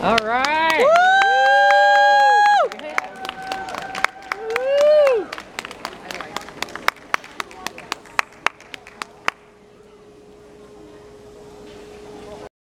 All right.